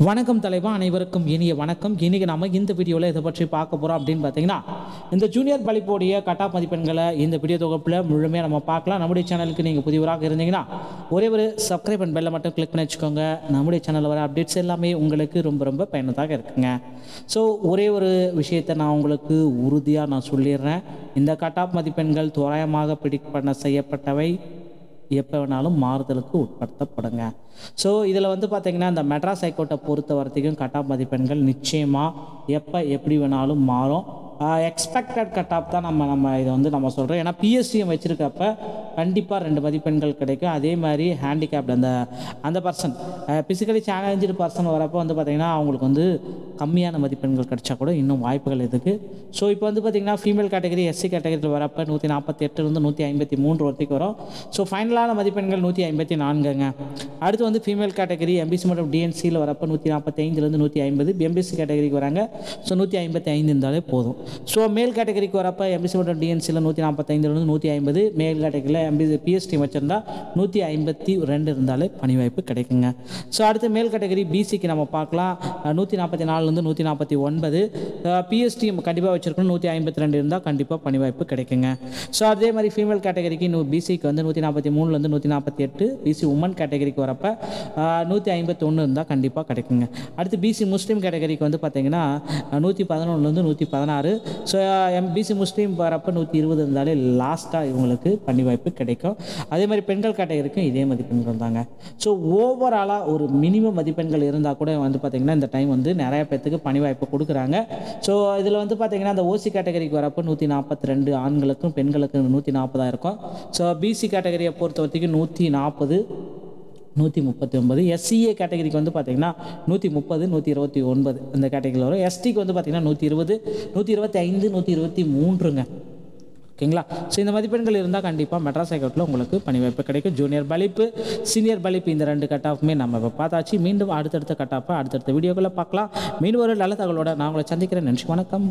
வணக்கம் தலைவா அனைவருக்கும் இனிய வணக்கம். இன்றைக்கி நம்ம இந்த வீடியோவில் இதை பற்றி பார்க்க போகிறோம் அப்படின்னு பார்த்தீங்கன்னா இந்த ஜூனியர் பழிப்போடைய கட்டா மதிப்பெண்களை இந்த வீடியோ தொகுப்பில் முழுமையாக நம்ம பார்க்கலாம். நம்முடைய சேனலுக்கு நீங்கள் புதிவராக இருந்தீங்கன்னா ஒரே ஒரு சப்ஸ்கிரைப் அண்ட் பெல்லை மட்டும் கிளிக் பண்ணி வச்சுக்கோங்க. நம்முடைய சேனலில் வர அப்டேட்ஸ் எல்லாமே உங்களுக்கு ரொம்ப ரொம்ப பயனுள்ளதாக இருக்குங்க. ஸோ ஒரே ஒரு விஷயத்தை நான் உங்களுக்கு உறுதியாக நான் சொல்லிடுறேன். இந்த கட்டாப் மதிப்பெண்கள் தோராயமாக பிடிக் பண்ண செய்யப்பட்டவை. எப்போ வேணாலும் மாறுதலுக்கு உட்படுத்தப்படுங்க. ஸோ இதில் வந்து பார்த்தீங்கன்னா இந்த மெட்ராஸ் ஹைகோர்ட்டை பொறுத்த வரைக்கும் கட்டாப் மதிப்பெண்கள் நிச்சயமாக எப்போ எப்படி வேணாலும் மாறும். எக்ஸ்பெக்டட் கட்டாப் தான் நம்ம நம்ம இதை வந்து நம்ம சொல்கிறோம் ஏன்னா பிஎஸ்சிஎம் வச்சுருக்கப்ப கண்டிப்பாக ரெண்டு மதிப்பெண்கள் கிடைக்கும். அதே மாதிரி ஹேண்டிகேப்ட் அந்த அந்த பர்சன் ஃபிசிக்கலி சேலஞ்சு பர்சன் வரப்போ வந்து பார்த்திங்கன்னா அவங்களுக்கு வந்து கம்மியான மதிப்பெண்கள் கிடைச்சா கூட இன்னும் வாய்ப்புகள் இருக்குது ஸோ இப்போ வந்து பார்த்திங்கன்னா ஃபீமேல் கேட்டகரி எஸ்சி கேட்டகரியில் வரப்போ நூற்றி நாற்பத்தி எட்டுலேருந்து நூற்றி ஐம்பத்தி மூன்று வரைக்கும் வரும். ஸோ ஃபைனலான மதிப்பெண்கள் நூற்றி ஐம்பத்தி நான்குங்க அடுத்து வந்து ஃபீமேல் கேட்டகரி எம்பிசி மற்றும் டிஎன்சியில் வரப்போ நூற்றி நாற்பத்தி ஐந்துலேருந்து நூற்றி ஐம்பது எம்பிசி கேட்டகரிக்கு வராங்க. ஸோ நூற்றி ஐம்பத்தி ஐந்து இருந்தாலே போதும். ஸோ மேல் கேட்டகரிக்கு வரப்போ எம்பிசி மற்றும் டிஎன்சியில் நூற்றி நாற்பத்தைந்துலேருந்து நூற்றி ஐம்பது மேல் கேட்டகரியில் எம்பி பிஎஸ்டி வச்சுருந்தா நூற்றி ஐம்பத்தி ரெண்டு இருந்தாலே பணி வாய்ப்பு கிடைக்குங்க. ஸோ அடுத்து மேல் கேட்டகரி பிசிக்கு நம்ம பார்க்கலாம். நூற்றி நாற்பத்தி நாலுலேருந்து நூற்றி நாற்பத்தி ஒன்பது. பிஎஸ்டி கண்டிப்பாக வச்சுருக்கணும். நூற்றி ஐம்பத்தி ரெண்டு இருந்தால் கண்டிப்பாக பணி வாய்ப்பு கிடைக்குங்க. ஸோ அதே மாதிரி ஃபீமேல் கேட்டகரிக்கு நூ பிசிக்கு வந்து நூற்றி நாற்பத்தி மூணுலேருந்து நூற்றி நாற்பத்தி எட்டு. பிசி உமன் கேட்டகரிக்கு வரப்போ நூற்றி ஐம்பத்தி ஒன்று இருந்தால் கண்டிப்பாக கிடைக்குங்க. அடுத்து பிசி முஸ்லீம் கேட்டகரிக்கு வந்து பார்த்தீங்கன்னா நூற்றி பதினொன்றுலேருந்து நூற்றி பதினாறு. ஸோ எம் பிசி முஸ்லீம் வரப்போ நூற்றி இருபது இருந்தாலே லாஸ்ட்டாக இவங்களுக்கு பணி வாய்ப்பு கிடைக்கும். அதே மாதிரி பெண்கள் கேட்டகரிக்கும் இதே மதிப்பெண்கள் தாங்க. ஸோ ஓவராலாக ஒரு மினிமம் மதிப்பெண்கள் இருந்தால் கூட வந்து பார்த்திங்கன்னா இந்த டைம் வந்து நிறைய பேர்த்துக்கு பணி வாய்ப்பு கொடுக்குறாங்க. ஸோ இதில் வந்து பார்த்திங்கன்னா அந்த ஓசி கேட்டகரிக்கு வரப்போ நூற்றி நாற்பத்தி ரெண்டு ஆண்களுக்கும் பெண்களுக்கும் நூற்றி நாற்பதாக இருக்கும் ஸோ பிசி கேட்டகரியை பொறுத்த வரைக்கும் நூற்றி நாற்பது நூற்றி முப்பத்தி ஒன்பது எஸ்சிஏ கேட்டகரிக்கு வந்து பார்த்தீங்கன்னா நூற்றி முப்பது நூற்றி இருபத்தி ஒன்பது. இந்த கேட்டகரியில் வரும். எஸ்டிக்கு வந்து பார்த்தீங்கன்னா நூற்றி இருபது நூற்றி இருபத்தி ஐந்து நூற்றி இருபத்தி மூன்றுங்க. ஓகேங்களா? ஸோ இந்த மதிப்பெண்கள் இருந்தால் கண்டிப்பாக மெட்ராஸ் ஹைகோர்ட்டில் உங்களுக்கு பணி வாய்ப்பு கிடைக்கும். ஜூனியர் பலிப்பு சீனியர் பலிப்பு இந்த ரெண்டு கட் ஆஃப்மே நம்ம இப்போ பார்த்தாச்சு. மீண்டும் அடுத்தடுத்த கட் ஆஃபை அடுத்தடுத்த வீடியோக்களை பார்க்கலாம். மீண்டும் ஒரு நல்ல தகவலோட நான் உங்களை சந்திக்கிறேன். நினச்சி வணக்கம்.